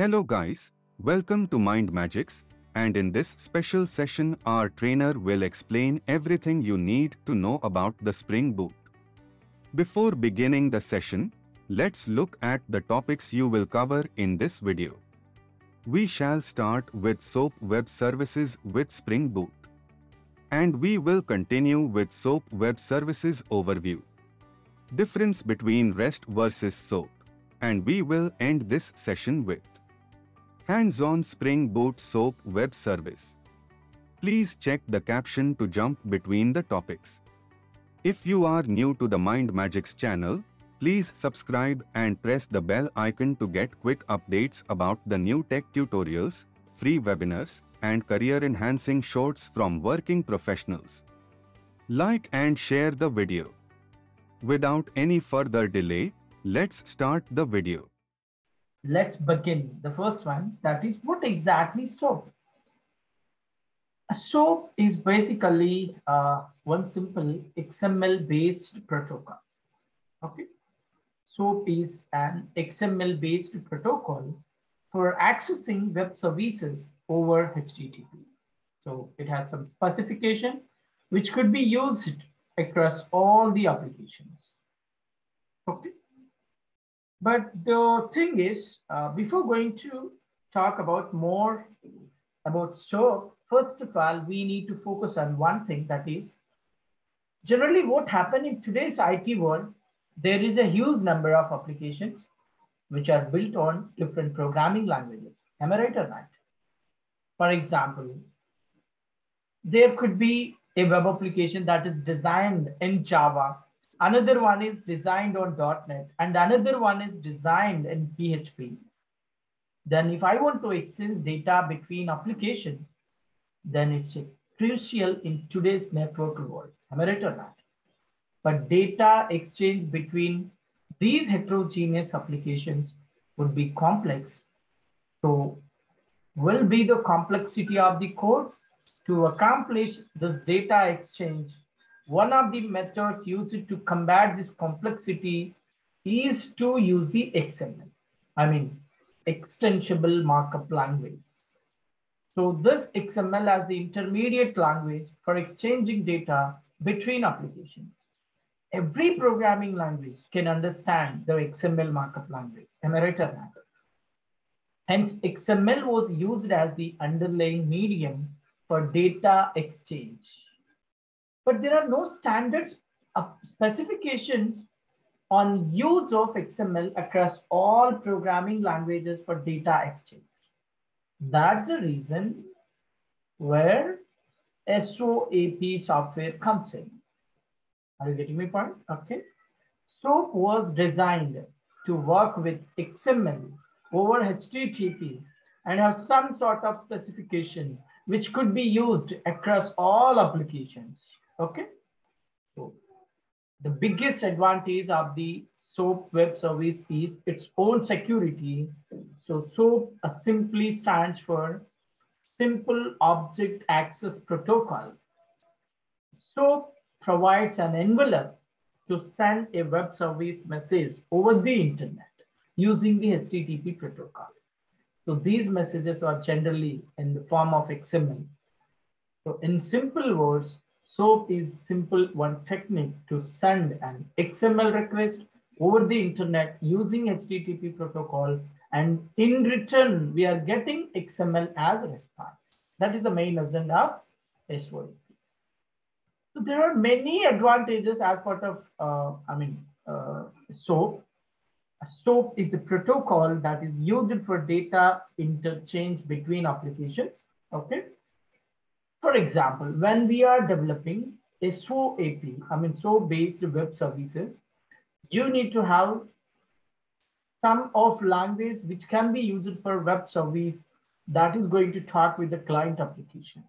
Hello guys, welcome to MindMajix, and in this special session our trainer will explain everything you need to know about the Spring Boot. Before beginning the session, let's look at the topics you will cover in this video. We shall start with SOAP Web Services with Spring Boot. And we will continue with SOAP Web Services overview. Difference between REST versus SOAP. And we will end this session with Hands-on Spring Boot SOAP web service. Please check the caption to jump between the topics. If you are new to the MindMajix channel, please subscribe and press the bell icon to get quick updates about the new tech tutorials, free webinars, and career-enhancing shorts from working professionals. Like and share the video. Without any further delay, let's start the video. Let's begin. The first one, that is what exactly SOAP? SOAP is basically uh, one simple XML-based protocol. Okay. SOAP is an XML-based protocol for accessing web services over HTTP. So it has some specification which could be used across all the applications. Okay. But the thing is, uh, before going to talk about more about SOAP, first of all, we need to focus on one thing that is, generally what happened in today's IT world, there is a huge number of applications which are built on different programming languages. Am I right or not? For example, there could be a web application that is designed in Java. Another one is designed on .NET and another one is designed in PHP. Then if I want to exchange data between applications, then it's crucial in today's network world. Am I right or not? But data exchange between these heterogeneous applications would be complex. So will be the complexity of the code to accomplish this data exchange, one of the methods used to combat this complexity is to use the XML. I mean, extensible markup language. So this XML as the intermediate language for exchanging data between applications. Every programming language can understand the XML markup language. Am I right or not? Hence, XML was used as the underlying medium for data exchange. But there are no standards of specifications on use of XML across all programming languages for data exchange. That's the reason where SOAP software comes in. Are you getting my point? Okay. SOAP was designed to work with XML over HTTP and have some sort of specification which could be used across all applications. Okay. So the biggest advantage of the SOAP web service is its own security. So SOAP uh, simply stands for Simple Object Access Protocol. SOAP provides an envelope to send a web service message over the internet using the HTTP protocol. So these messages are generally in the form of XML. So in simple words, SOAP is simple one technique to send an XML request over the internet using HTTP protocol. And in return, we are getting XML as a response. That is the main agenda of SOAP. So there are many advantages as part of, uh, I mean, uh, SOAP. SOAP is the protocol that is used for data interchange between applications. Okay. For example, when we are developing a SOAP, I mean SOAP-based web services, you need to have some of language which can be used for web service that is going to talk with the client application.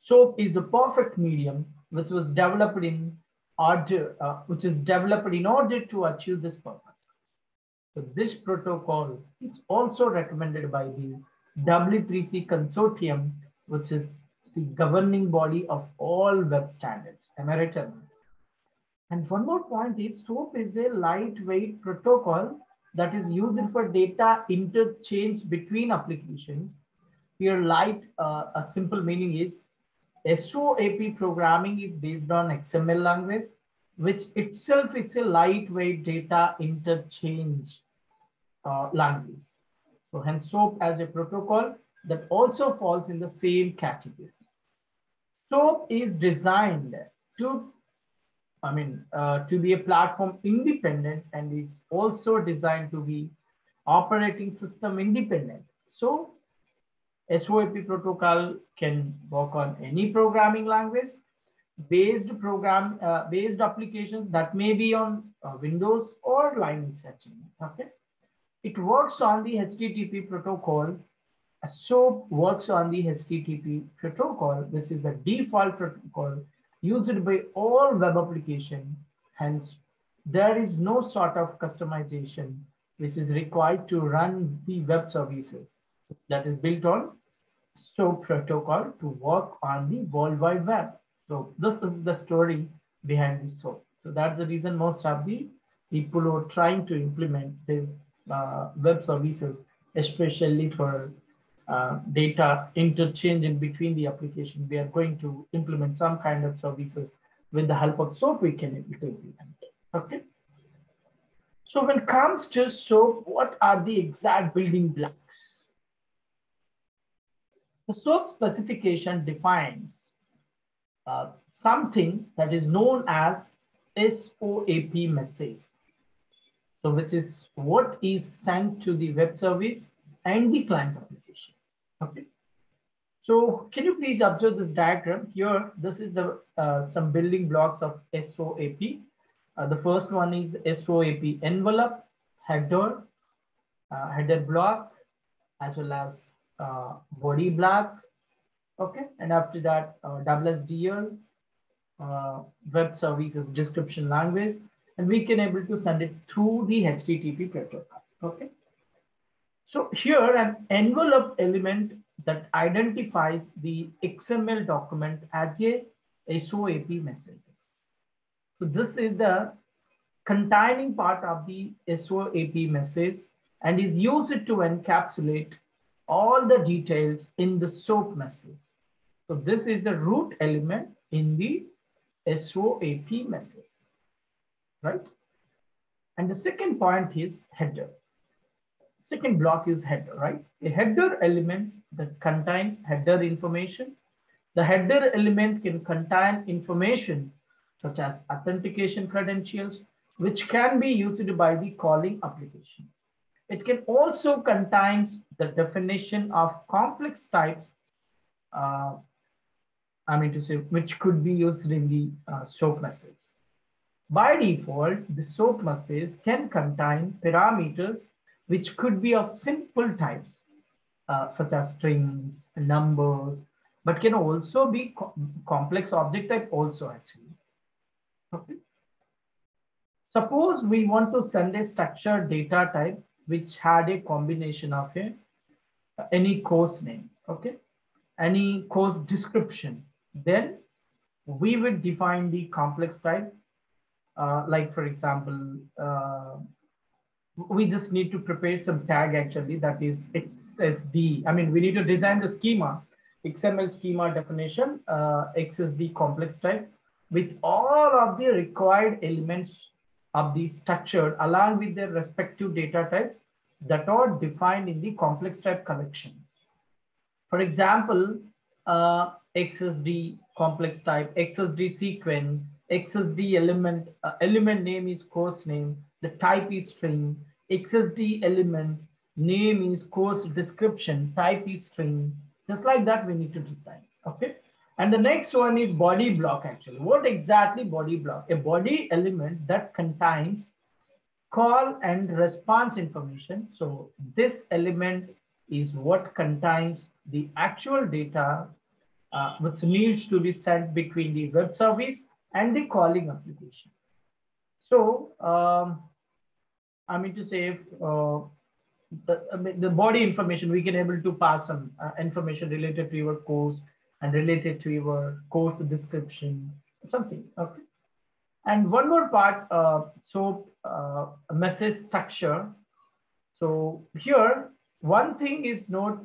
SOAP is the perfect medium which was developed in order, uh, which is developed in order to achieve this purpose. So this protocol is also recommended by the W3C consortium, which is the governing body of all web standards. Am I right? And one more point is SOAP is a lightweight protocol that is used for data interchange between applications. Here, light, uh, a simple meaning is SOAP programming is based on XML language, which itself is a lightweight data interchange uh, language. So hence SOAP as a protocol that also falls in the same category. SOAP is designed to I mean, uh, to be a platform independent and is also designed to be operating system independent. So SOAP protocol can work on any programming language based program uh, based applications that may be on uh, Windows or Linux actually. Okay, it works on the HTTP protocol. SOAP works on the HTTP protocol, which is the default protocol used by all web application. Hence, there is no sort of customization which is required to run the web services that is built on SOAP protocol to work on the World Wide Web. So this is the story behind the SOAP. So that's the reason most of the people who are trying to implement the uh, web services, especially for uh, data interchange in between the application, we are going to implement some kind of services with the help of SOAP we can implement. Okay. So when it comes to SOAP, what are the exact building blocks? The SOAP specification defines uh, something that is known as SOAP message. So which is what is sent to the web service and the client application. Okay. So can you please observe this diagram here? This is the uh, some building blocks of SOAP. Uh, the first one is SOAP envelope, header, uh, header block, as well as uh, body block. Okay, and after that, uh, WSDL, uh, web services description language, and we can able to send it through the HTTP protocol. Okay. So here an envelope element that identifies the XML document as a SOAP messages. So this is the containing part of the SOAP message and is used to encapsulate all the details in the SOAP message. So this is the root element in the SOAP message, right? And the second point is header. Second block is header, right? A header element that contains header information. The header element can contain information such as authentication credentials, which can be used by the calling application. It can also contain the definition of complex types, uh, I mean to say, which could be used in the uh, SOAP message. By default, the SOAP message can contain parameters which could be of simple types, uh, such as strings, numbers, but can also be co complex object type also actually. Okay. Suppose we want to send a structured data type which had a combination of a, any course name, okay, any course description, then we would define the complex type, uh, like for example, uh, we just need to prepare some tag actually that is XSD. I mean, we need to design the schema, XML schema definition, uh, XSD complex type with all of the required elements of the structure along with their respective data types that are defined in the complex type collection. For example, uh, XSD complex type, XSD sequence, XSD element, uh, element name is course name, the type is string, XSD element, name is course description, type is string. Just like that, we need to design, okay? And the next one is body block actually. What exactly body block? A body element that contains call and response information. So this element is what contains the actual data uh, which needs to be sent between the web service and the calling application. So um, I mean to say, uh, the, I mean, the body information, we can able to pass some uh, information related to your course and related to your course description, something, okay? And one more part, uh, so uh, message structure. So here, one thing is note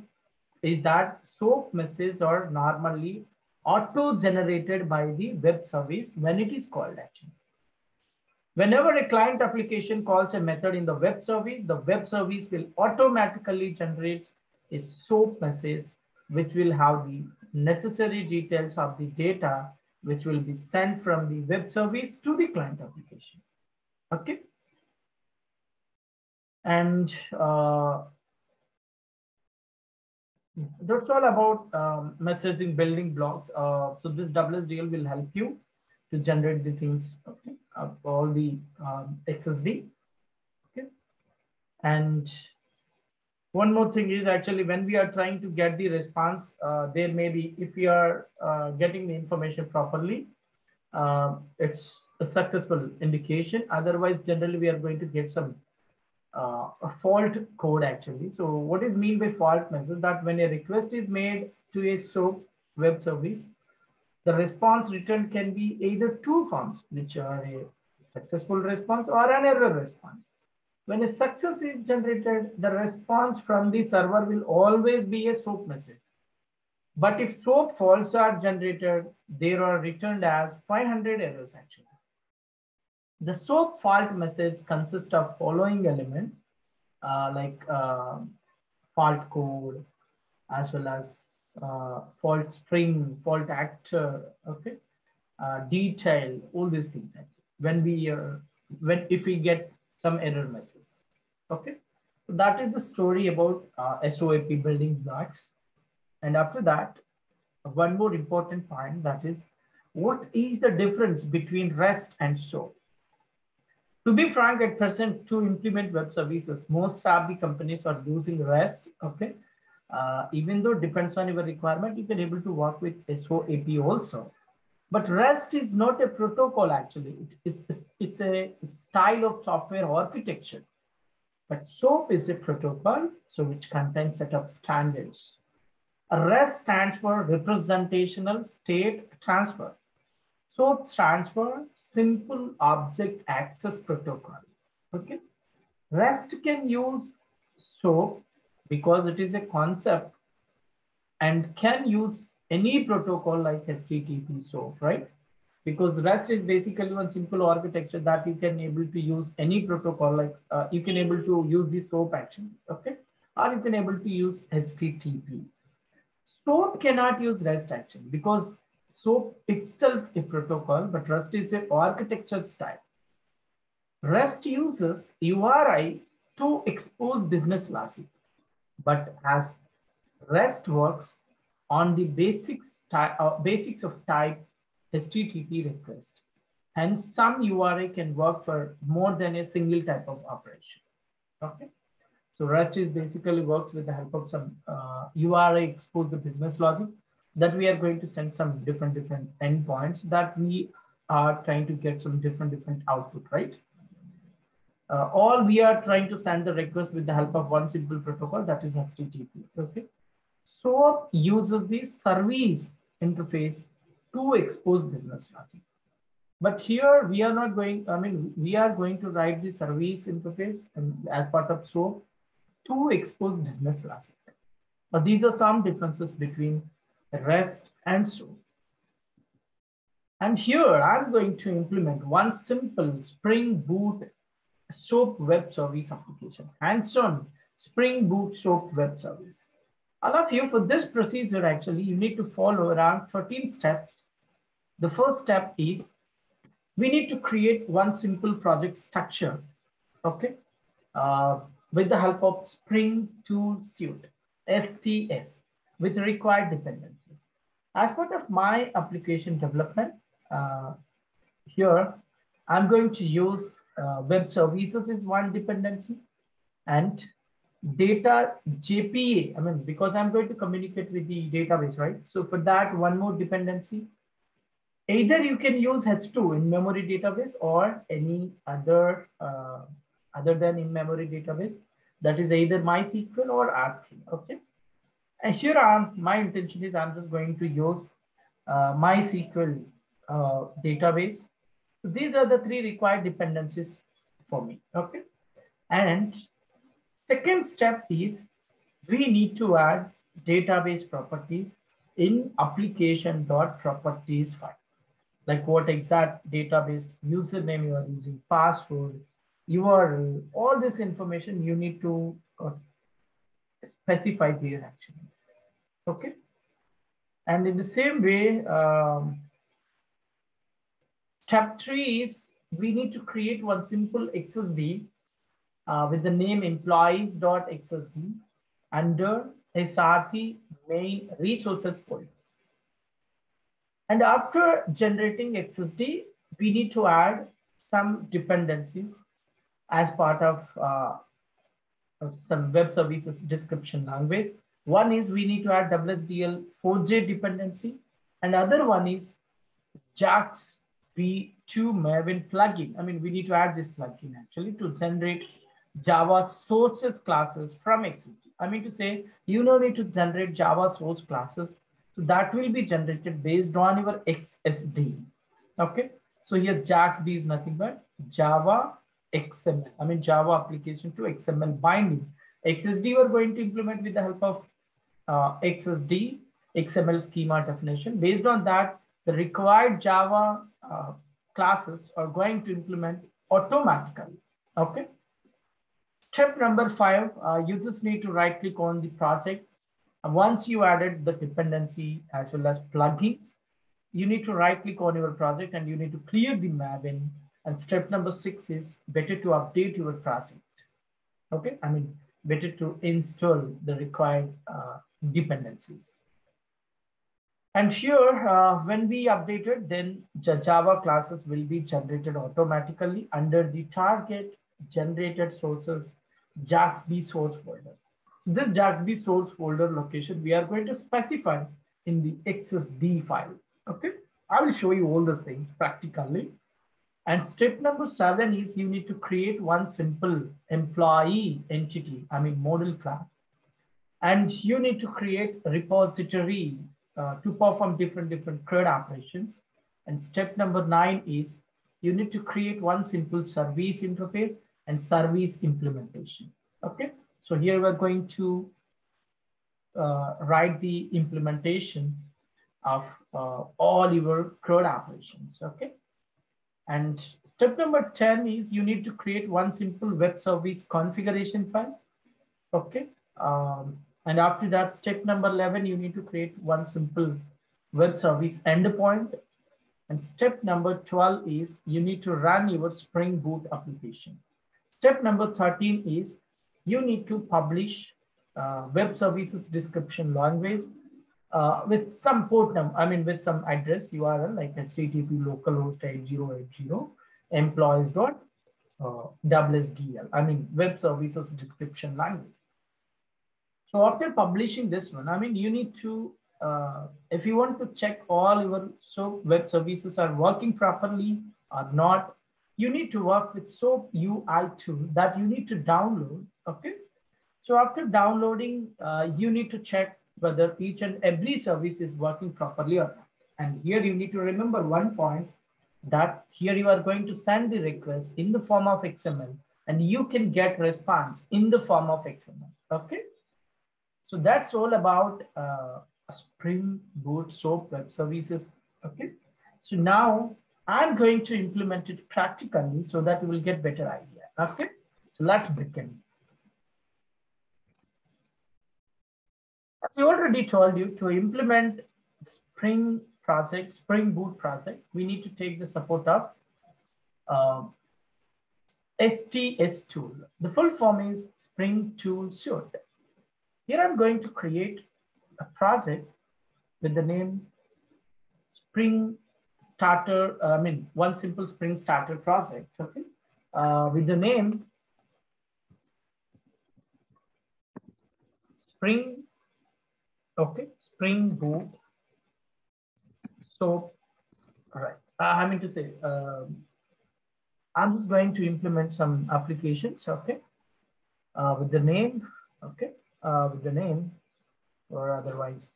is that SOAP messages are normally auto-generated by the web service when it is called actually. Whenever a client application calls a method in the web service, the web service will automatically generate a SOAP message, which will have the necessary details of the data, which will be sent from the web service to the client application. Okay. And uh, that's all about um, messaging building blocks. Uh, so this WSDL will help you to generate the things, okay, of all the um, XSD. Okay. And one more thing is actually when we are trying to get the response, uh, there may be, if we are uh, getting the information properly, uh, it's a successful indication. Otherwise, generally we are going to get some uh, a fault code actually. So what is mean by fault message that when a request is made to a SOAP web service, the response returned can be either two forms, which are a successful response or an error response. When a success is generated, the response from the server will always be a SOAP message. But if SOAP faults are generated, they are returned as 500 errors actually. The SOAP fault message consists of following elements uh, like uh, fault code, as well as uh, fault string, fault actor, okay, uh, detail, all these things. When we, uh, when if we get some error messages, okay. So that is the story about uh, SOAP building blocks. And after that, one more important point that is, what is the difference between REST and SOAP? To be frank, at present, to implement web services, most of the companies are using REST. Okay, uh, even though it depends on your requirement, you can able to work with SOAP also. But REST is not a protocol actually. It, it's, it's a style of software architecture. But SOAP is a protocol, so which contains set of standards. REST stands for representational state transfer. SOAP stands for Simple Object Access Protocol. Okay. REST can use SOAP because it is a concept and can use any protocol like HTTP SOAP, right? Because REST is basically one simple architecture that you can able to use any protocol like uh, you can able to use the SOAP action, okay? Or you can able to use HTTP. SOAP cannot use REST action because SOAP itself a protocol, but REST is an architecture style. REST uses URI to expose business logic, but as REST works on the basics, uh, basics of type HTTP request, and some URI can work for more than a single type of operation. Okay. So REST is basically works with the help of some uh, URI expose the business logic that we are going to send some different, different endpoints that we are trying to get some different, different output, right? Uh, all we are trying to send the request with the help of one simple protocol that is HTTP, okay? SOAP uses the service interface to expose business logic. But here we are not going, I mean, we are going to write the service interface and as part of SOAP to expose business logic. But these are some differences between REST and SOAP. And here I'm going to implement one simple Spring Boot SOAP web service application, hands-on Spring Boot SOAP web service. All of you for this procedure, actually, you need to follow around 13 steps. The first step is we need to create one simple project structure, okay, uh, with the help of Spring Tool Suite, STS, with required dependencies. As part of my application development, uh, here, I'm going to use uh, web services is one dependency and data JPA, I mean, because I'm going to communicate with the database, right? So for that, one more dependency. Either you can use H2 in memory database or any other, uh, other than in memory database. That is either MySQL or R3, okay? And here I'm, my intention is I'm just going to use uh, MySQL uh, database. So these are the three required dependencies for me, okay? And Second step is we need to add database properties in application.properties file. Like what exact database username you are using, password, URL, all this information you need to uh, specify here actually. Okay. And in the same way, um, step three is we need to create one simple XSD uh, with the name employees.xsd under SRC main resources folder. And after generating XSD, we need to add some dependencies as part of, uh, some web services description language. One is we need to add WSDL 4J dependency, and other one is JAX V2 Maven plugin. I mean, we need to add this plugin actually to generate Java sources classes from XSD. I mean to say, you don't need to generate Java source classes. So that will be generated based on your XSD. Okay. So here JAX-B is nothing but Java XML. I mean Java application to XML binding. XSD we're going to implement with the help of uh, XSD XML schema definition. Based on that, the required Java uh, classes are going to implement automatically. Okay. Step number five, uh, you just need to right click on the project. once you added the dependency as well as plugins, you need to right click on your project and you need to clear the Maven. And step number six is better to update your project. Okay, I mean, better to install the required uh, dependencies. And here, uh, when we update it, then Java classes will be generated automatically under the target generated sources JAX-B source folder. So this JAX-B source folder location, we are going to specify in the XSD file. Okay, I will show you all those things practically. And step number seven is you need to create one simple employee entity, I mean model class. And you need to create repository uh, to perform different, different CRUD operations. And step number nine is you need to create one simple service interface and service implementation. Okay, so here we're going to uh, write the implementation of uh, all your CRUD operations. Okay, and step number 10 is you need to create one simple web service configuration file. Okay, um, and after that, step number 11, you need to create one simple web service endpoint. And step number 12 is you need to run your Spring Boot application. Step number 13 is you need to publish uh, web services description language uh, with some port number, I mean, with some address URL like HTTP localhost 8080 employees dot uh, WSDL, I mean, web services description language. So after publishing this one, I mean, you need to, uh, if you want to check all your so web services are working properly or not, you need to work with SOAP UI tool that you need to download. Okay. So after downloading, uh, you need to check whether each and every service is working properly or not. And here you need to remember one point that here you are going to send the request in the form of XML and you can get response in the form of XML. Okay. So that's all about uh, Spring Boot SOAP web services. Okay. So now I'm going to implement it practically so that you will get better idea. Okay, so let's begin. As I already told you, to implement Spring project, Spring Boot project, we need to take the support of uh, STS tool. The full form is Spring Tool Suite. Here I'm going to create a project with the name Spring starter, uh, I mean, one simple Spring starter project, okay, uh, with the name Spring, okay, Spring Boot. So, all right, uh, I mean to say, um, I'm just going to implement some applications, okay, uh, with the name, okay, uh, with the name, or otherwise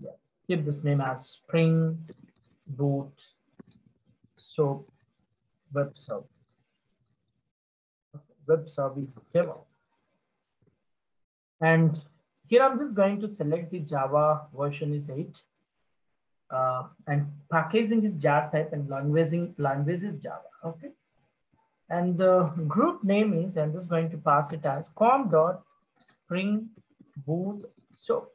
yeah, keep this name as Spring Boot Soap Web Service. Web service demo. And here I'm just going to select the Java version is 8. Uh, and packaging is jar type and languaging language is Java. Okay. And the group name is, I'm just going to pass it as com dot spring boot soap.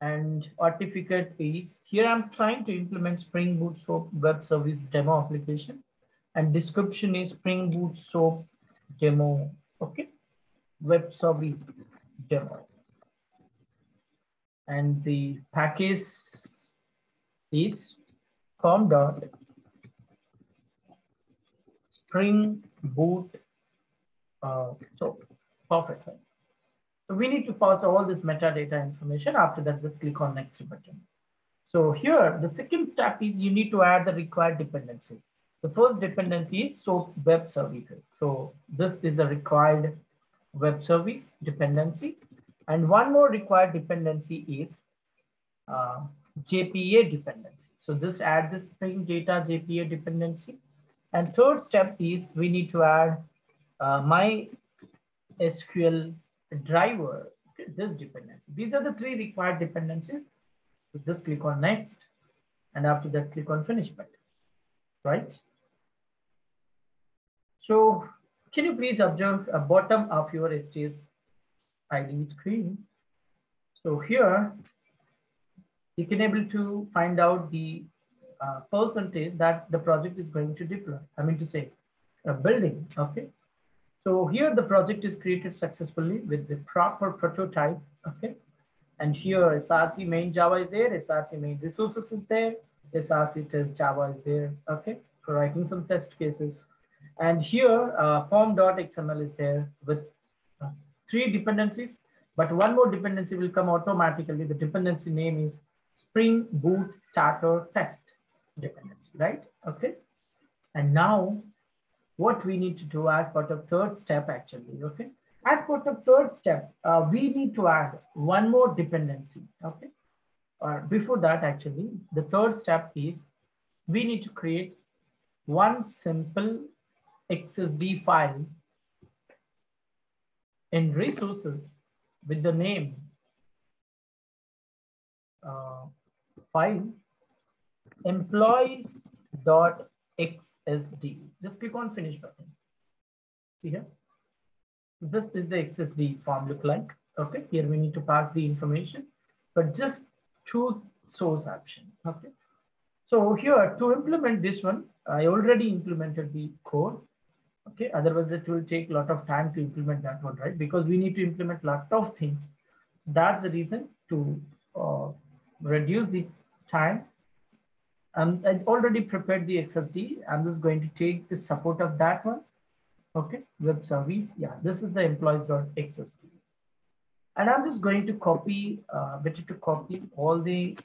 And certificate is here I'm trying to implement Spring Boot Soap web service demo application. And description is Spring Boot Soap demo. Okay. Web service demo. And the package is com dot spring boot uh, so perfect so we need to pass all this metadata information. After that just click on next button. So here the second step is you need to add the required dependencies. The first dependency is soap web services. So this is the required web service dependency. And one more required dependency is uh, JPA dependency. So just add the Spring Data JPA dependency. And third step is we need to add uh, my SQL driver, this dependency. These are the three required dependencies. So just click on next. And after that, click on finish button, right? So can you please observe a bottom of your STS ID screen? So here, you can able to find out the uh, percentage that the project is going to deploy. I mean to say, a building, okay? So here the project is created successfully with the proper prototype, okay? And here SRC main Java is there, SRC main resources is there, SRC test Java is there, okay? For writing some test cases. And here uh, pom.xml is there with uh, three dependencies, but one more dependency will come automatically. The dependency name is Spring Boot Starter Test dependency, right? Okay. And now what we need to do as part of third step actually, okay? As part of third step, uh, we need to add one more dependency, okay? Or before that actually, the third step is we need to create one simple XSD file in resources with the name uh, file employees.xsd. Just click on finish button. See here? This is the XSD form look like. Okay, here we need to pass the information, but just choose source option. Okay. So here to implement this one, I already implemented the code. Okay, otherwise it will take a lot of time to implement that one, right? Because we need to implement a lot of things. That's the reason to uh, reduce the time. Um, I already prepared the XSD. I'm just going to take the support of that one. Okay, web service. Yeah, this is the employees.xsd. And I'm just going to copy, uh, better to copy all the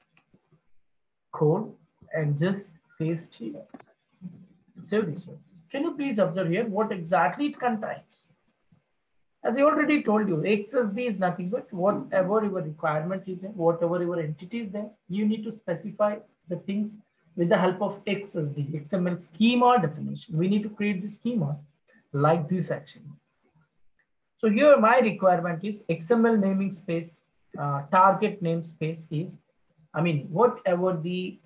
code and just paste here. Save this one. Can you please observe here what exactly it contains? As I already told you, XSD is nothing but whatever your requirement is there, whatever your entity is there, you need to specify the things with the help of XSD, XML schema definition. We need to create the schema like this actually. So here my requirement is XML naming space, uh, target namespace is, I mean, whatever the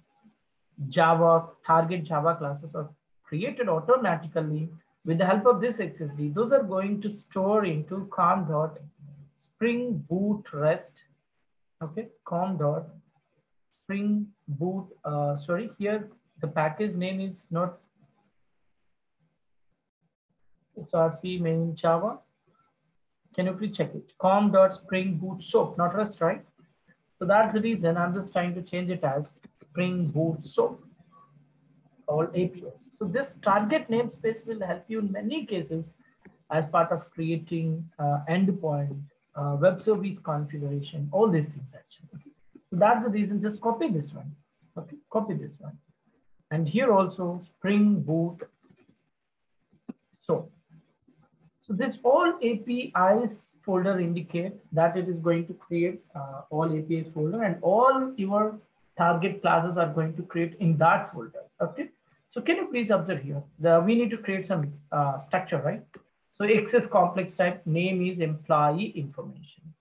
Java, target Java classes are created automatically with the help of this XSD, those are going to store into com dot spring boot rest. Okay, com dot spring boot. Uh, sorry, here the package name is not src main Java. Can you please check it? com dot spring boot soap, not rest, right? So that's the reason I'm just trying to change it as spring boot soap all APIs. So this target namespace will help you in many cases as part of creating uh, endpoint, uh, web service configuration, all these things actually. Okay. So that's the reason, just copy this one. Okay, copy this one. And here also Spring Boot. So, so this all APIs folder indicate that it is going to create uh, all APIs folder and all your target classes are going to create in that folder. Okay. So can you please observe here? The, we need to create some uh, structure, right? So access complex type name is employee information.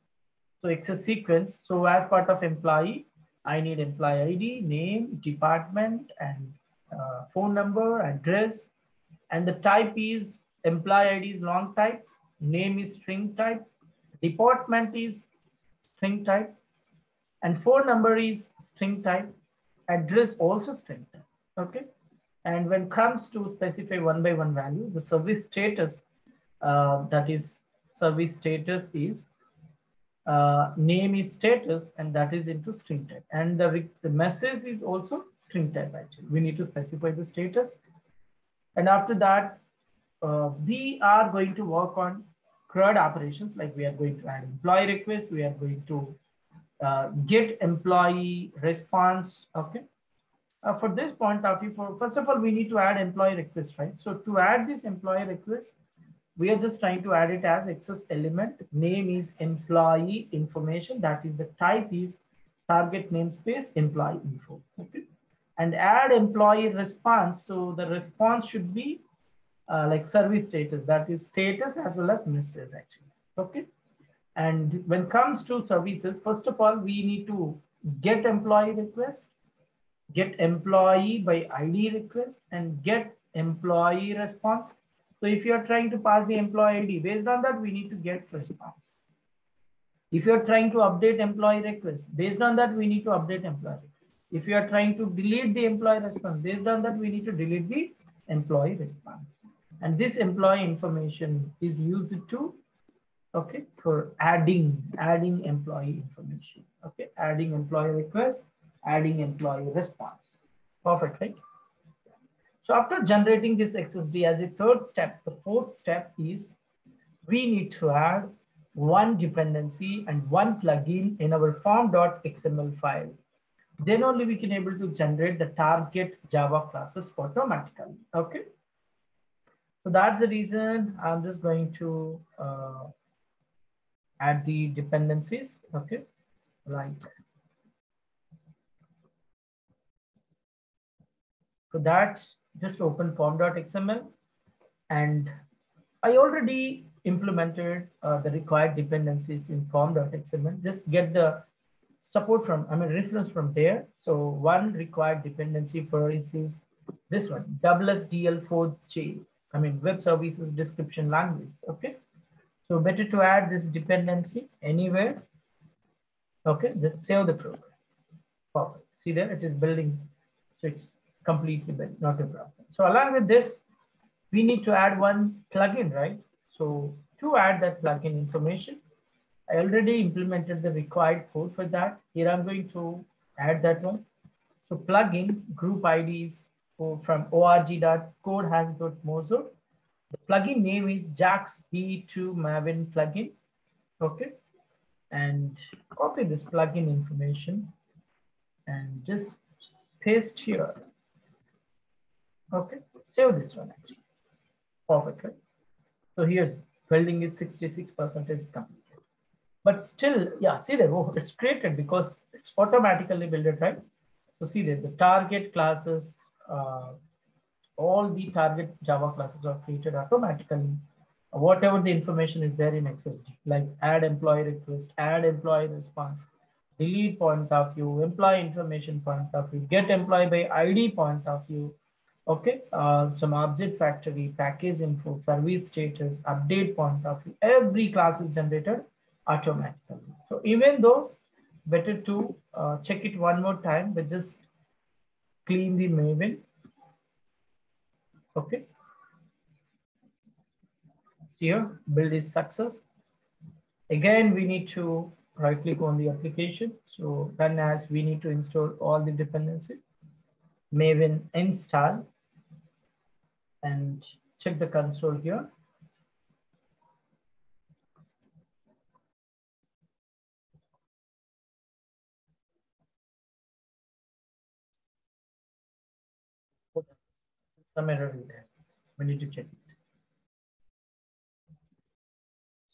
So access sequence. So as part of employee, I need employee ID, name, department, and uh, phone number, address, and the type is employee ID is long type, name is string type, department is string type, and phone number is string type, address also string type, okay? And when comes to specify one by one value, the service status, uh, that is service status is uh, name is status and that is into string type. And the, the message is also string type actually. We need to specify the status. And after that, uh, we are going to work on CRUD operations like we are going to add employee request. We are going to uh, get employee response. Okay. Uh, for this point of view, for first of all, we need to add employee request, right? So to add this employee request, we are just trying to add it as access element. Name is employee information. That is the type is target namespace employee info. Okay. And add employee response. So the response should be uh, like service status. That is status as well as message actually. Okay. And when comes to services, first of all, we need to get employee request, get employee by ID request, and get employee response so if you're trying to pass the employee ID, based on that, we need to get response. If you're trying to update employee request, based on that, we need to update employee. If you are trying to delete the employee response, based on that, we need to delete the employee response. And this employee information is used to, okay, for adding, adding employee information, okay, adding employee request, adding employee response. Perfect, right? So after generating this XSD as a third step, the fourth step is we need to add one dependency and one plugin in our pom.xml file. Then only we can able to generate the target Java classes automatically. Okay. So that's the reason I'm just going to uh, add the dependencies. Okay. Like so that's just open pom.xml and I already implemented uh, the required dependencies in pom.xml. Just get the support from, I mean, reference from there. So one required dependency for is, is this one, WSDL4J, I mean, web services description language, okay? So better to add this dependency anywhere. Okay, just save the program. Perfect. See there, it is building. So it's completely built, not a problem. So along with this, we need to add one plugin, right? So to add that plugin information, I already implemented the required code for that. Here I'm going to add that one. So plugin group IDs from org.codehaus.mojo. The plugin name is JAX B2 Maven plugin. Okay. And copy this plugin information and just paste here. Okay, save this one actually. Perfect, right? So here's building is 66% is complete. But still, yeah, see there, oh, it's created because it's automatically built, right? So see there, the target classes, uh, all the target Java classes are created automatically. Whatever the information is there in XSD, like add employee request, add employee response, delete point of view, employee information point of view, get employee by ID point of view, okay uh, some object factory package info service status update point of view every class is generated automatically. So even though better to uh, check it one more time but just clean the maven okay. So here build is success. Again we need to right click on the application. So run as we need to install all the dependencies maven install and check the console here. Some error in there. We need to check it.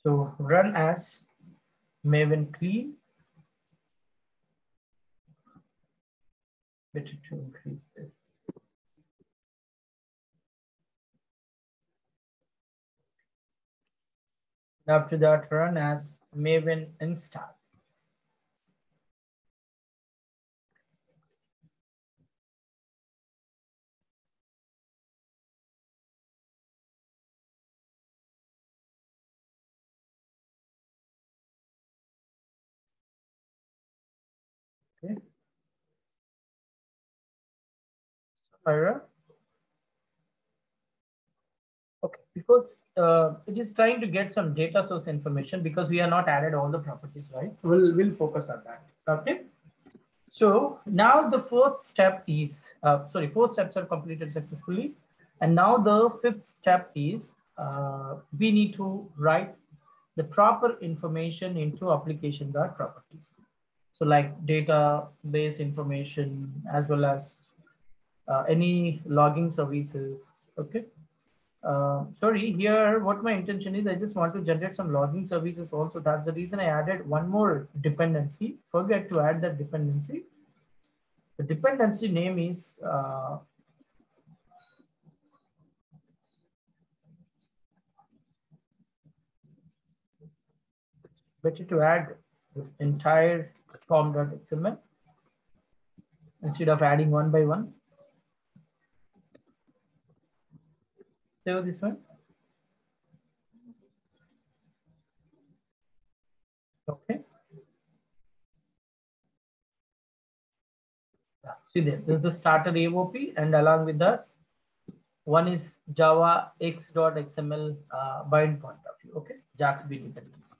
So run as Maven clean. Better to increase this. After that, run as maven install. Okay. Error. Okay, because uh, it is trying to get some data source information because we are not added all the properties, right? We'll, we'll focus on that, okay? So now the fourth step is, uh, sorry, four steps are completed successfully. And now the fifth step is uh, we need to write the proper information into application.properties. So like database information as well as uh, any logging services, okay? Uh, sorry, here what my intention is, I just want to generate some logging services also. That's the reason I added one more dependency. Forget to add that dependency. The dependency name is uh, better to add this entire pom.xml instead of adding one by one. Save this one. Okay. See there, this is the starter AOP and along with us, one is javax.xml uh, bind point of view. Okay, JAXB dependency.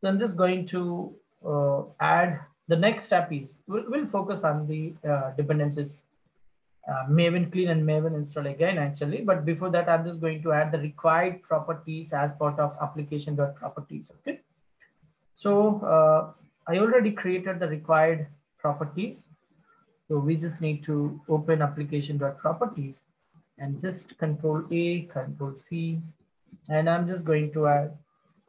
So I'm just going to uh, add the next step is we'll, we'll focus on the uh, dependencies uh, Maven clean and Maven install again actually. But before that, I'm just going to add the required properties as part of application.properties. Okay. So uh, I already created the required properties. So we just need to open application.properties and just control A, control C. And I'm just going to add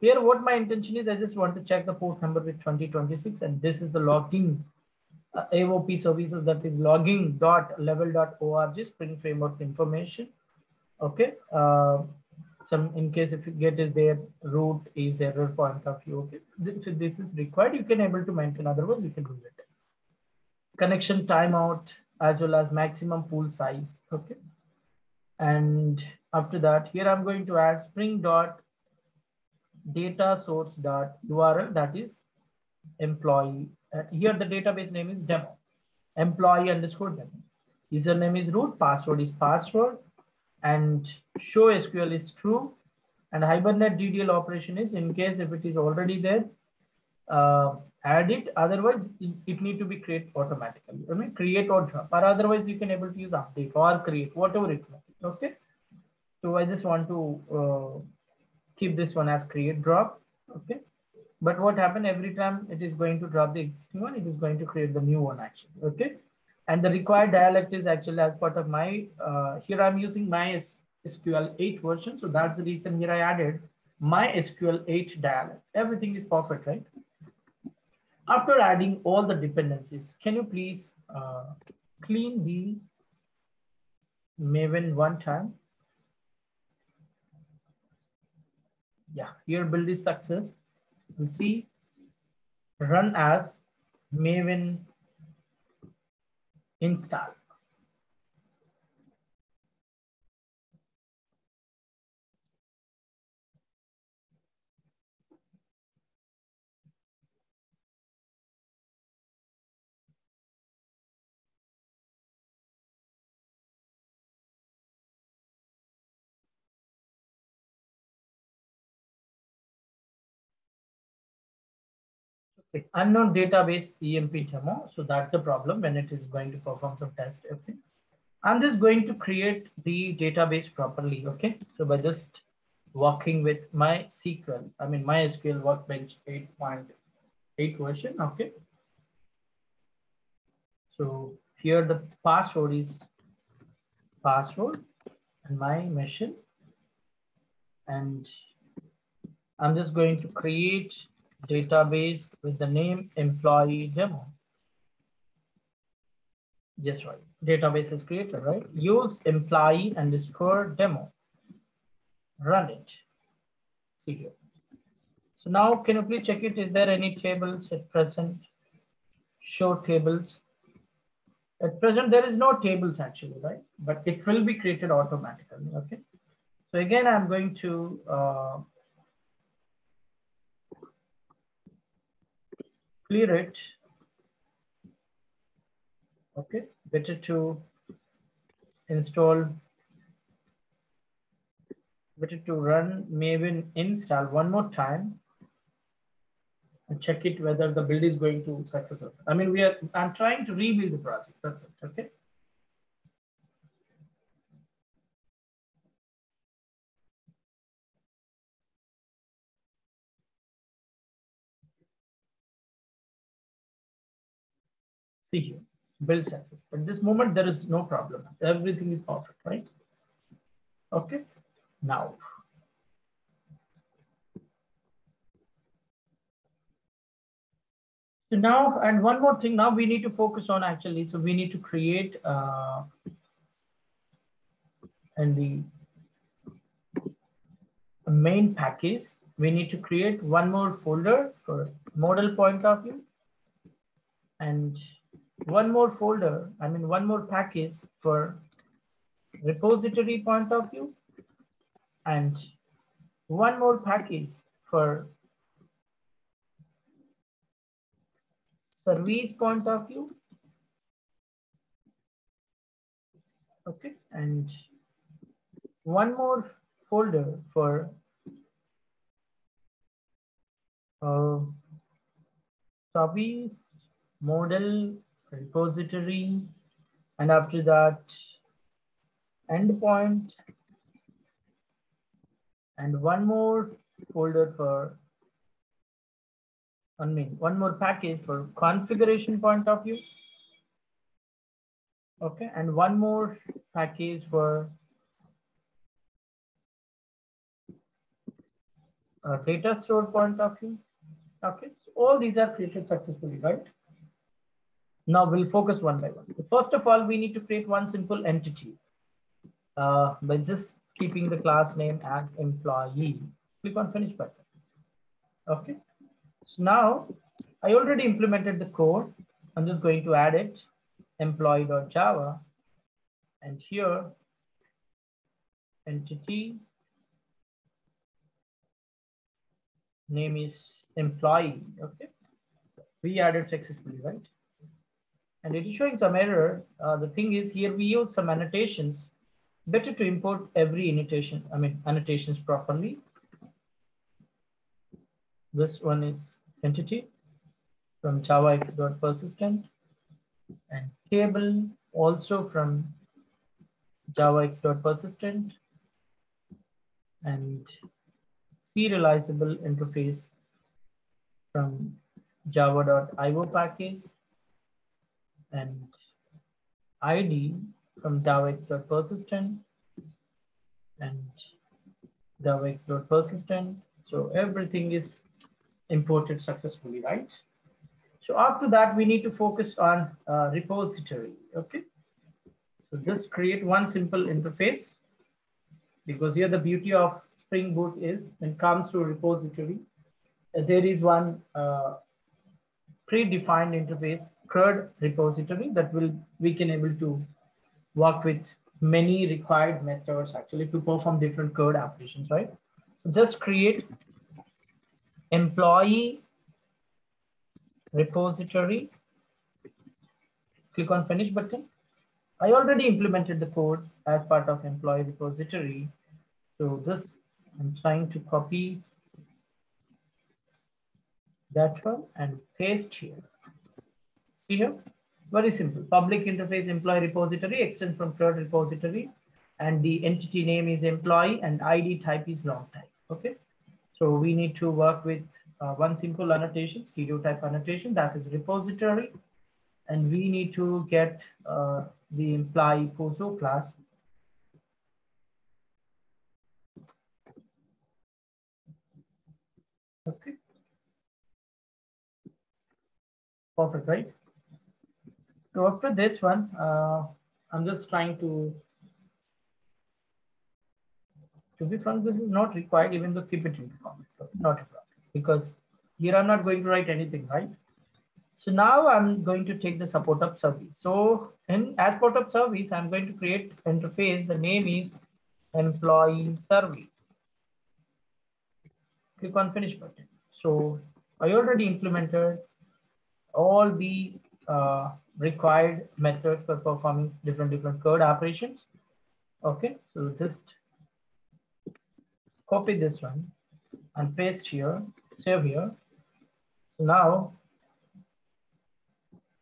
here what my intention is, I just want to check the port number with 2026 and this is the logging uh, AOP services that is logging dot level dot org Spring Framework information. Okay. Uh, some in case if you get is there root is error point of view. Okay. This, this is required. You can able to maintain. Otherwise, you can do it. Connection timeout as well as maximum pool size. Okay. And after that, here I'm going to add spring dot data source dot URL that is employee uh, here the database name is demo, employee underscore demo. Username is root, password is password, and show SQL is true. And Hibernate DDL operation is in case if it is already there, uh, add it. Otherwise, it, it need to be create automatically. I mean, create or drop. Or otherwise, you can able to use update or create, whatever it. Okay. So I just want to uh, keep this one as create drop. Okay. But what happened every time it is going to drop the existing one, it is going to create the new one actually. Okay. And the required dialect is actually as part of my, uh, here I'm using my SQL 8 version. So that's the reason here I added MySQL 8 dialect. Everything is perfect, right? After adding all the dependencies, can you please uh, clean the Maven one time? Yeah, here build is success you see run as maven install. Unknown database EMP demo. So that's the problem when it is going to perform some test. Okay. I'm just going to create the database properly. Okay. So by just working with my SQL, I mean MySQL Workbench 8.8 version. Okay. So here the password is password and my machine. And I'm just going to create database with the name employee demo. Just right. Database is created, right? Use employee underscore demo. Run it. See here. So now can you please check it? Is there any tables at present? Show tables. At present, there is no tables actually, right? But it will be created automatically, okay? So again, I'm going to uh, clear it. Okay, better to install, better to run maven install one more time and check it whether the build is going to successful. I mean, we are, I'm trying to rebuild the project, that's it, okay? See here, build success. At this moment, there is no problem. Everything is perfect, right? Okay, now So now, and one more thing, now we need to focus on actually, so we need to create uh, and the main package, we need to create one more folder for model point of view and one more folder, I mean, one more package for repository point of view and one more package for service point of view. Okay, and one more folder for uh, service, model, repository, and after that, endpoint, and one more folder for I mean, one more package for configuration point of view. Okay, and one more package for uh, data store point of view. Okay, so all these are created successfully, right? Now we'll focus one by one. First of all, we need to create one simple entity uh, by just keeping the class name as employee. Click on finish button. Okay. So now I already implemented the code. I'm just going to add it, employee.java. And here, entity name is employee, okay? We added successfully, right? And it is showing some error. Uh, the thing is here we use some annotations. Better to import every annotation, I mean annotations properly. This one is entity from javax.persistence and table also from javax.persistence and serializable interface from java.io package and id from javax.persistence and javax.persistence. So everything is imported successfully, right? So after that, we need to focus on uh, repository, okay? So just create one simple interface because here the beauty of Spring Boot is when it comes to repository, there is one uh, predefined interface, CRUD repository that will we can able to work with many required methods actually to perform different code applications, right? So just create employee repository. Click on finish button. I already implemented the code as part of employee repository. So just I'm trying to copy that one and paste here. See here, very simple. Public interface employee repository extends from CRUD repository and the entity name is employee and ID type is long type. Okay. So we need to work with uh, one simple annotation, stereotype annotation, that is repository. And we need to get uh, the employee POJO class. Okay. Perfect, right? So after this one, uh, I'm just trying to to be frank, this is not required even though keep it in format. not a problem. because here I'm not going to write anything, right? So now I'm going to take the support of service. So in as part of service, I'm going to create interface. The name is employee service. Click on finish button. So I already implemented all the uh, required methods for performing different different code operations. Okay, so just copy this one and paste here, save here. So now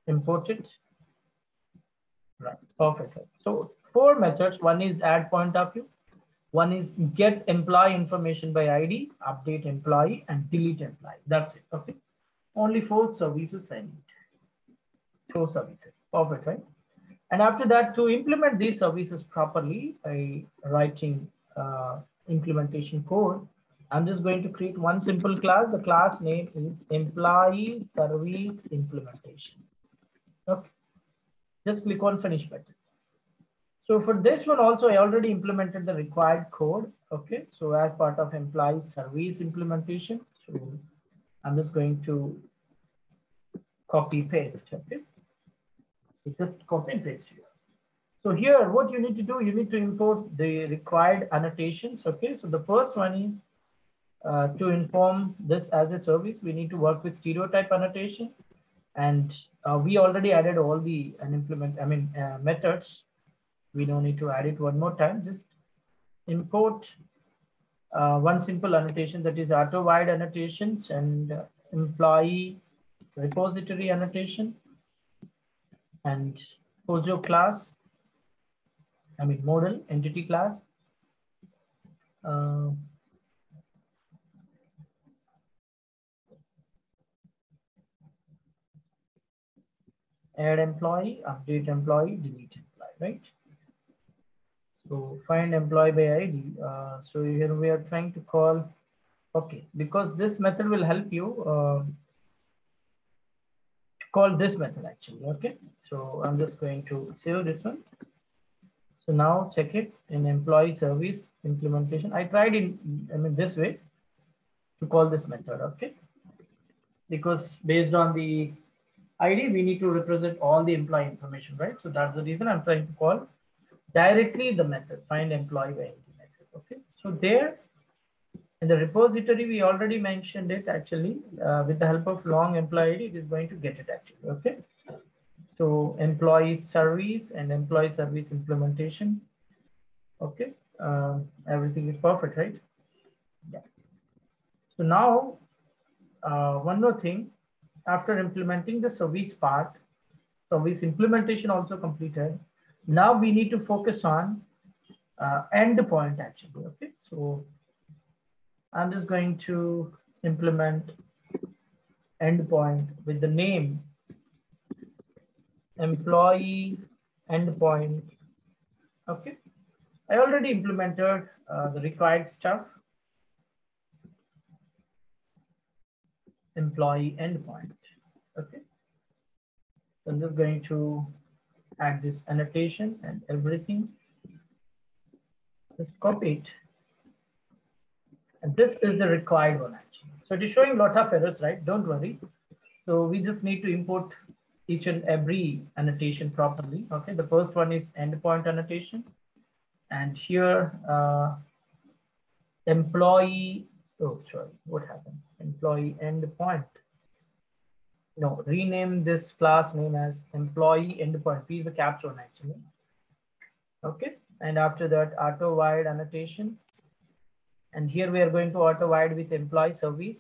import it. Right, perfect. So four methods. One is add point of view. One is get employee information by ID, update employee, and delete employee. That's it. Okay. Only four services I need. Four services. Perfect, right? And after that, to implement these services properly by writing uh, implementation code, I'm just going to create one simple class. The class name is employee service implementation. Okay. Just click on finish button. So for this one also, I already implemented the required code. Okay. So as part of employee service implementation. So I'm just going to copy paste. Okay. So just copy and paste here. So here, what you need to do, you need to import the required annotations. Okay. So the first one is uh, to inform this as a service, we need to work with stereotype annotation. And uh, we already added all the and implement, I mean, uh, methods. We don't need to add it one more time. Just import uh, one simple annotation that is auto-wired annotations and uh, employee repository annotation and POJO class, I mean, model entity class. Uh, add employee, update employee, delete employee, right? So find employee by ID. Uh, so here we are trying to call, okay, because this method will help you uh, call this method actually, okay? So I'm just going to save this one. So now check it in employee service implementation. I tried in, I mean, this way to call this method, okay? Because based on the ID, we need to represent all the employee information, right? So that's the reason I'm trying to call directly the method, find employee by ID method, okay? So there in the repository, we already mentioned it actually, uh, with the help of long employee ID, it is going to get it actually, okay? So employee service and employee service implementation, okay? Uh, everything is perfect, right? Yeah. So now, uh, one more thing, after implementing the service part, service implementation also completed. Now we need to focus on uh, endpoint actually. Okay, so I'm just going to implement endpoint with the name employee endpoint. Okay, I already implemented uh, the required stuff. employee endpoint. Okay. So I'm just going to add this annotation and everything. Just copy it. And this is the required one actually. So it is showing lot of errors, right? Don't worry. So we just need to import each and every annotation properly. Okay. The first one is endpoint annotation. And here, uh, employee oh sorry what happened employee endpoint no rename this class name as employee endpoint p is the capstone actually okay and after that auto wired annotation and here we are going to auto wired with employee service.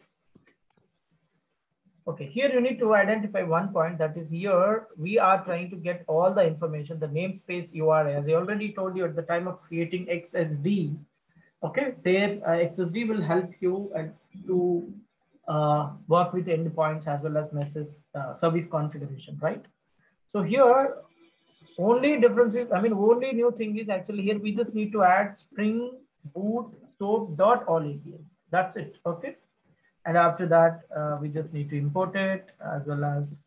Okay here you need to identify one point that is here. We are trying to get all the information the namespace url as i already told you at the time of creating xsd Okay, there uh, XSD will help you uh, to uh, work with endpoints as well as messes uh, service configuration, right? So here, only difference is, I mean, only new thing is actually here we just need to add spring boot soap dot all APIs. That's it, okay? And after that, uh, we just need to import it as well as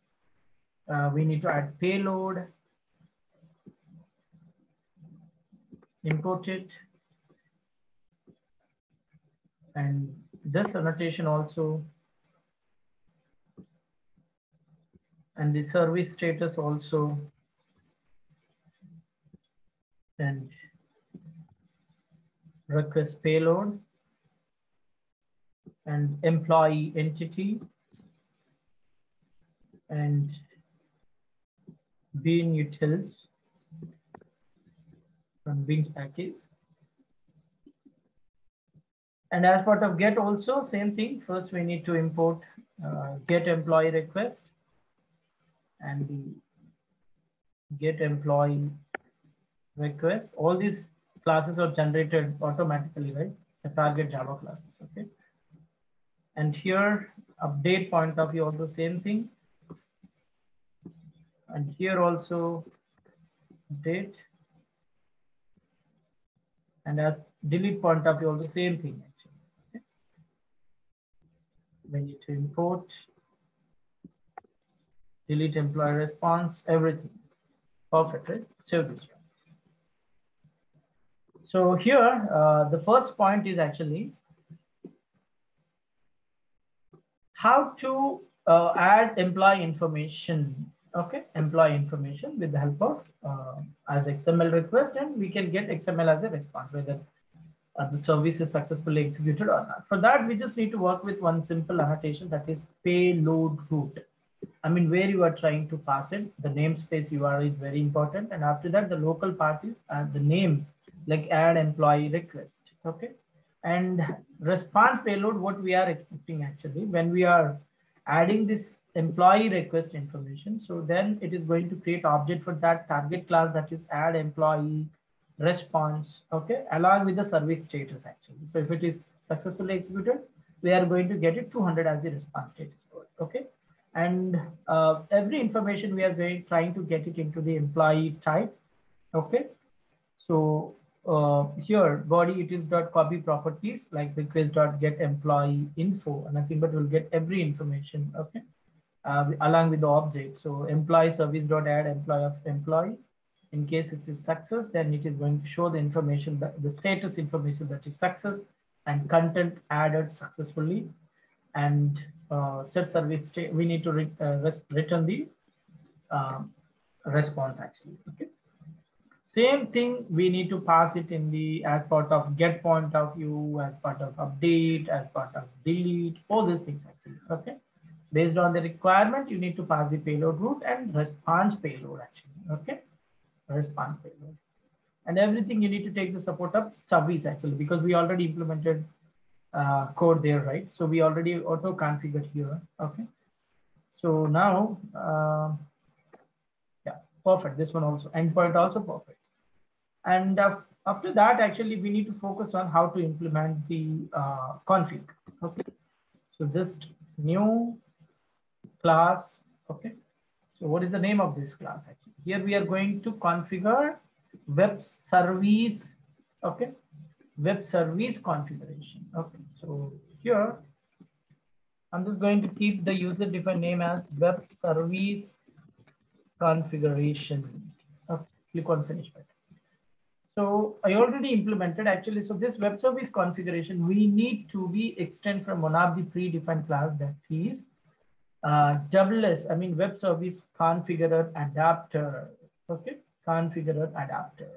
uh, we need to add payload, import it. And this annotation also, and the service status also, and request payload and employee entity and bean utils from beans package and as part of get also same thing first we need to import uh, get employee request and the get employee request. All these classes are generated automatically, right? The target Java classes, okay? And here, update point of view, also same thing. And here also, date. And as delete point of view, also same thing, actually. Okay? We need to import delete employee response, everything. Perfect, right? Save this. So here, uh, the first point is actually how to uh, add employee information, okay? Employee information with the help of uh, as XML request and we can get XML as a response, whether uh, the service is successfully executed or not. For that, we just need to work with one simple annotation that is payload route. I mean, where you are trying to pass it, the namespace URL is very important. And after that, the local part is uh, the name, like add employee request. Okay. And response payload, what we are expecting actually, when we are adding this employee request information, so then it is going to create object for that target class that is add employee response, okay, along with the service status actually. So if it is successfully executed, we are going to get it 200 as the response status code, okay and uh, every information we are going trying to get it into the employee type okay so uh, here body it is dot copy properties like request dot get employee info and nothing but will get every information okay uh, along with the object so employee service dot add employee of employee in case it is success then it is going to show the information that the status information that is success and content added successfully and uh, set service state, we need to re, uh, return the uh, response actually. Okay. Same thing, we need to pass it in the as part of get point of view, as part of update, as part of delete, all these things actually. Okay. Based on the requirement, you need to pass the payload route and response payload actually. Okay. Response payload. And everything you need to take the support of service actually, because we already implemented uh, code there, right? So we already auto configured here. Okay. So now, uh, yeah, perfect. This one also endpoint also perfect. And uh, after that, actually, we need to focus on how to implement the uh, config. Okay. So just new class. Okay. So what is the name of this class? Actually, here we are going to configure web service. Okay web service configuration. Okay, so here I'm just going to keep the user defined name as web service configuration. Okay, click on finish button. So I already implemented actually. So this web service configuration, we need to be extend from one of the predefined class that is uh, WS, I mean web service configurer adapter. Okay, configurer adapter.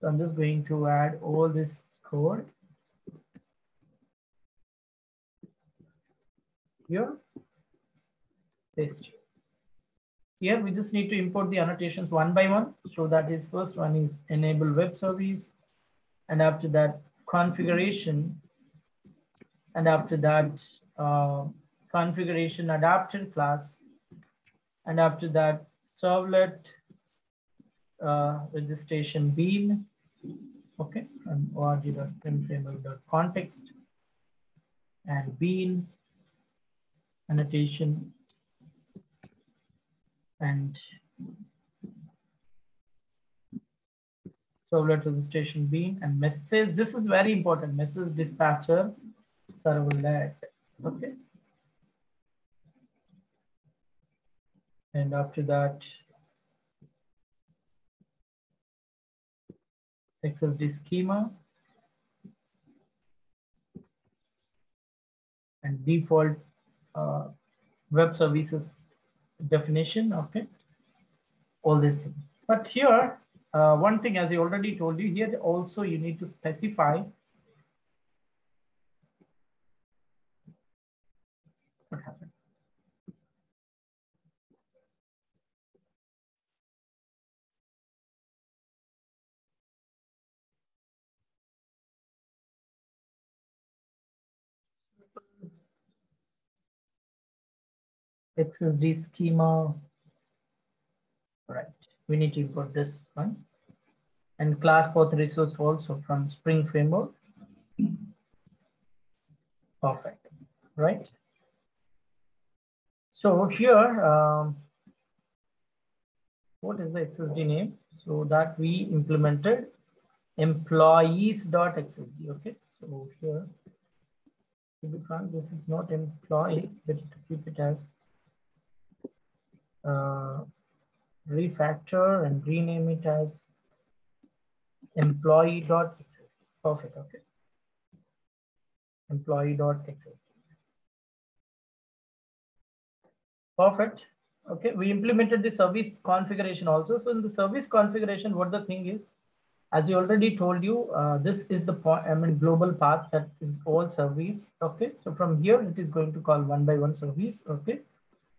So I'm just going to add all this code here. Paste. We just need to import the annotations one by one. So that is first one is enable web service. And after that configuration. And after that uh, configuration adapter class. And after that servlet uh, registration bean okay, and org.framework.context and bean annotation and servlet registration bean and message. This is very important. Message dispatcher servlet. Okay. And after that, XSD schema and default uh, web services definition, okay? All these things. But here, uh, one thing, as I already told you here, also you need to specify what happened. XSD schema. Right, we need to import this one. And class path resource also from Spring Framework. Perfect, right? So here, um, what is the XSD name? So that we implemented employees.xsd, okay? So here, to be frank, this is not employees, but to keep it as uh, refactor and rename it as employee.xsd. Perfect, okay. Employee.xsd. Perfect. Okay, we implemented the service configuration also. So in the service configuration, what the thing is, as I already told you, uh, this is the point, I mean, global path that is all service. Okay, so from here, it is going to call one by one service. Okay,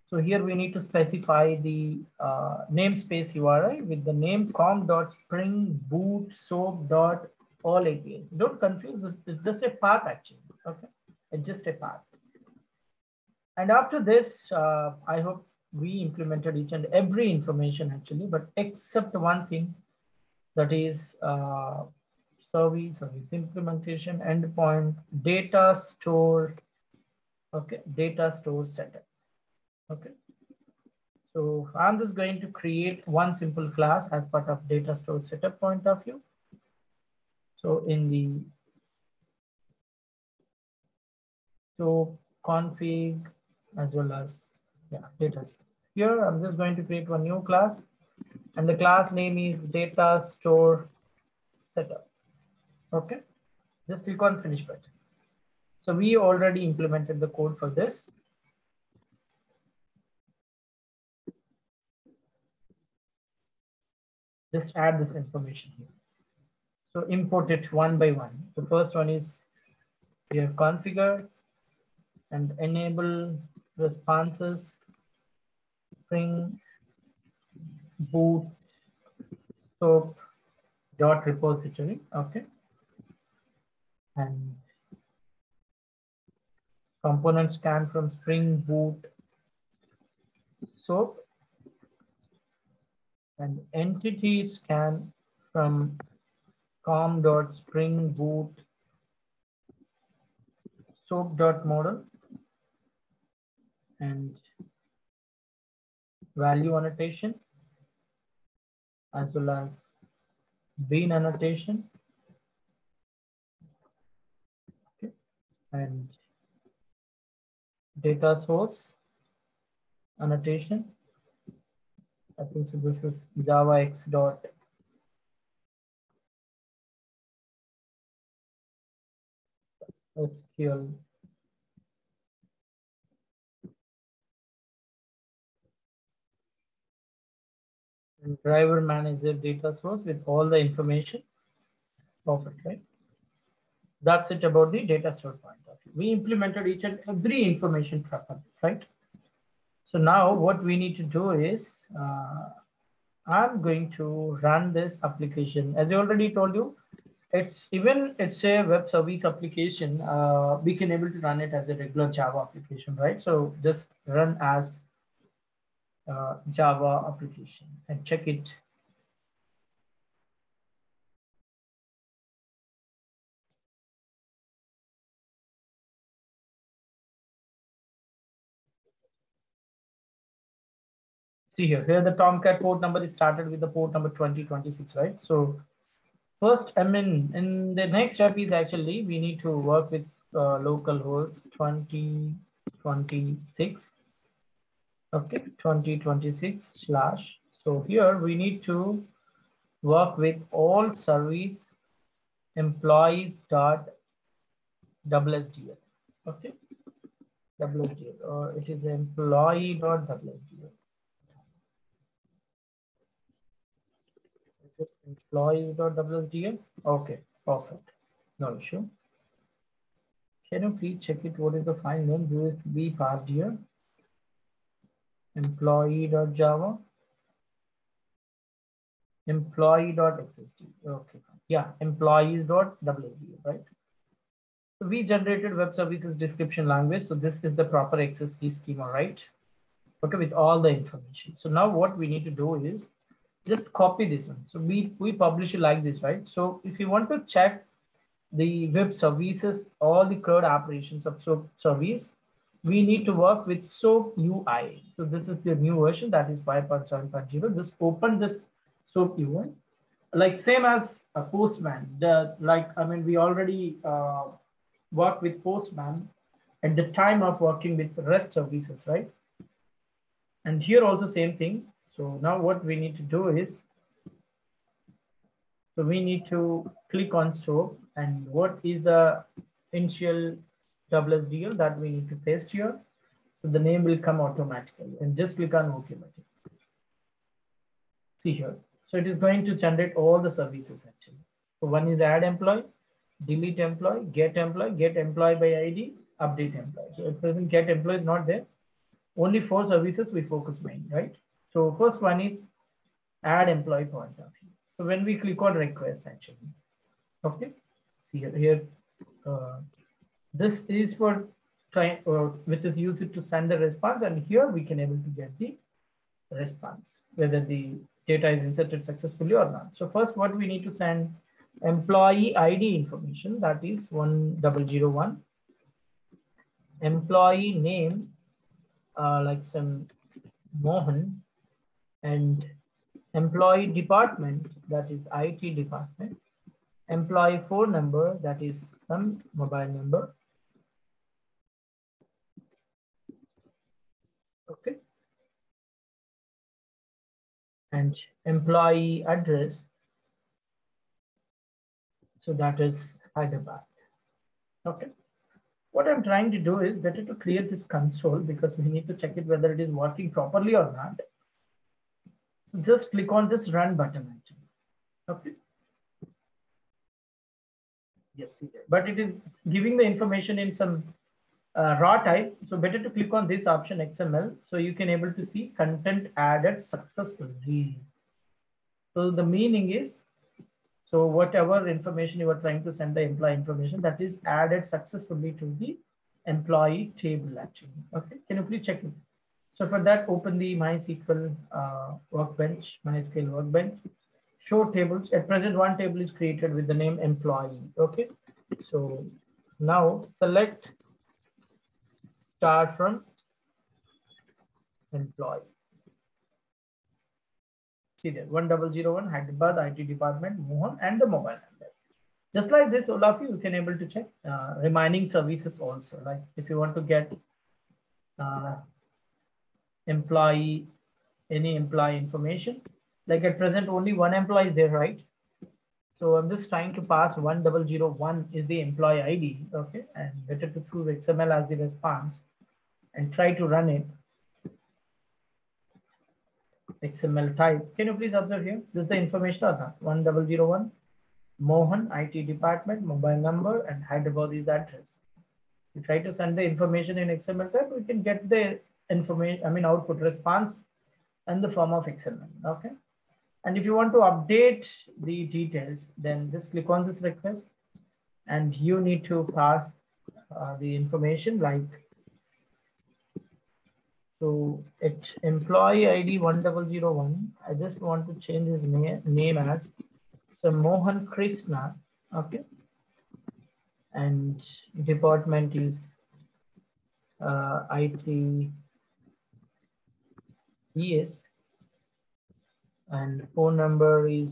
so here we need to specify the uh, namespace URI with the name com.spring boot soap dot all APIs. Don't confuse this. It's just a path actually. Okay, it's just a path. And after this, uh, I hope we implemented each and every information actually, but except one thing that is uh, service, service implementation, endpoint, data store, okay, data store setup. Okay. So I'm just going to create one simple class as part of data store setup point of view. So in the so config as well as yeah, data. Here I'm just going to create one new class and the class name is data store setup. Okay. Just click on finish button. So we already implemented the code for this. Just add this information here. So import it one by one. The first one is we have configured and enable responses spring boot soap dot repository. Okay. And component scan from spring boot soap and entity scan from com dot spring boot soap dot model and value annotation as well as bean annotation okay. and data source annotation I think this is Java X dot SQL. Driver manager data source with all the information. Perfect, right? That's it about the data store point. We implemented each and every information properly, right? So now what we need to do is, uh, I'm going to run this application. As I already told you, it's even it's a web service application, uh, we can able to run it as a regular Java application, right? So just run as uh, Java application and check it see here, here the Tomcat port number is started with the port number 2026, right? So first, I mean, in the next step is actually, we need to work with uh, local host 2026, okay, 2026 slash. So here we need to work with all service employees dot WSDL, okay, WSDL, or it is employee dot WSDL it employees.wsdl? Okay, perfect. No issue. Can you please check it? What is the file name? Will it be passed here? Employee.java. Employee.xsd. Okay. Yeah, employees.wsdl, right? So we generated web services description language. So this is the proper XSD schema, right? Okay, with all the information. So now what we need to do is just copy this one. So we, we publish it like this, right? So if you want to check the web services, all the CRUD operations of SOAP service, we need to work with SOAP UI. So this is the new version that is 5.7.0. Just open this SOAP UI. Like same as a Postman, the like, I mean, we already uh, work with Postman at the time of working with REST services, right? And here also same thing. So now what we need to do is, so we need to click on SOAP and what is the initial WSDL that we need to paste here. So the name will come automatically and just click on OK button. See here. So it is going to generate all the services actually. So one is add employee, delete employee, get employee, get employee by ID, update employee. So at present get employee is not there. Only four services we focus main, right? So first one is add employee point of view. So when we click on request actually, okay, see here, here uh, this is for trying, or which is used to send the response. And here we can able to get the response, whether the data is inserted successfully or not. So first what we need to send employee ID information that is 1001 employee name uh, like some Mohan and employee department that is IT department employee phone number that is some mobile number okay and employee address so that is Hyderabad. Okay. What I'm trying to do is better to clear this console because we need to check it whether it is working properly or not. So just click on this run button actually. Okay. Yes, but it is giving the information in some uh, raw type. So better to click on this option XML. So you can able to see content added successfully. So the meaning is so whatever information you are trying to send the employee information that is added successfully to the employee table actually. Okay, can you please check it? So for that, open the MySQL uh, workbench, MySQL workbench, show tables. At present, one table is created with the name employee. Okay, so now select start from employee see there 1001 Hyderabad IT department, Mohan, and the mobile number. Just like this, all of you, you can able to check uh, remaining services also. Like if you want to get uh, employee, any employee information, like at present only one employee is there, right? So I'm just trying to pass 1001 is the employee ID, okay? And better to choose XML as the response and try to run it XML type. Can you please observe here? This is the information of that 1001 Mohan IT department, mobile number, and Hyderabad is the address. We try to send the information in XML type, we can get the information, I mean, output response in the form of XML. Okay. And if you want to update the details, then just click on this request and you need to pass uh, the information like so at employee ID 1001, I just want to change his name, name as so Mohan Krishna. Okay. And department is uh, IT ES. And phone number is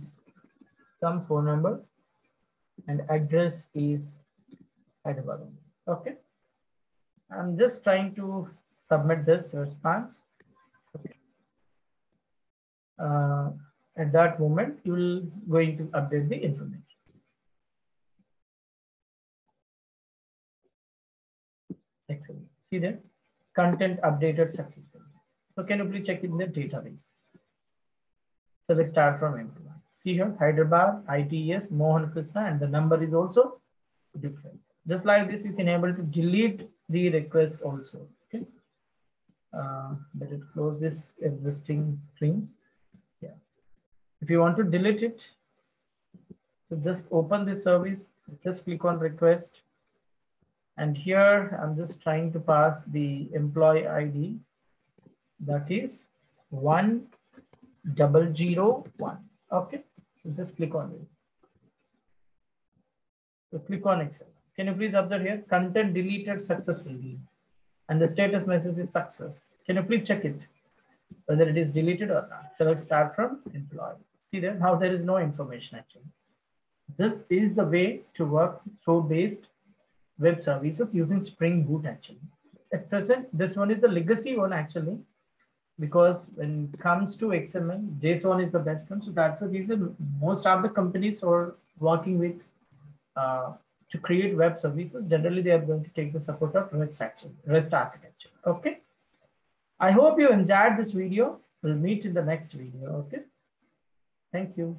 some phone number. And address is Hyderabad. Okay. I'm just trying to submit this response. Uh, at that moment, you will going to update the information. Excellent. See there, content updated successfully. So can you please check in the database? So let's start from employees. See here, Hyderabad, ITS, Mohan Krishna, and the number is also different. Just like this, you can able to delete the request also. Okay. Uh, let it close this existing screens. Yeah. If you want to delete it, so just open the service, just click on request. And here I'm just trying to pass the employee ID that is one double zero one. Okay, so just click on it. So click on Excel. Can you please observe here? Content deleted successfully. And the status message is success. Can you please check it? Whether it is deleted or not. Shall I start from employee? See there, now there is no information actually. This is the way to work SOAP-based web services using Spring Boot actually. At present, this one is the legacy one actually because when it comes to XML, JSON is the best one. So that's the reason most of the companies are working with uh, to create web services. Generally, they are going to take the support of REST, action, REST architecture. Okay. I hope you enjoyed this video. We'll meet in the next video. Okay. Thank you.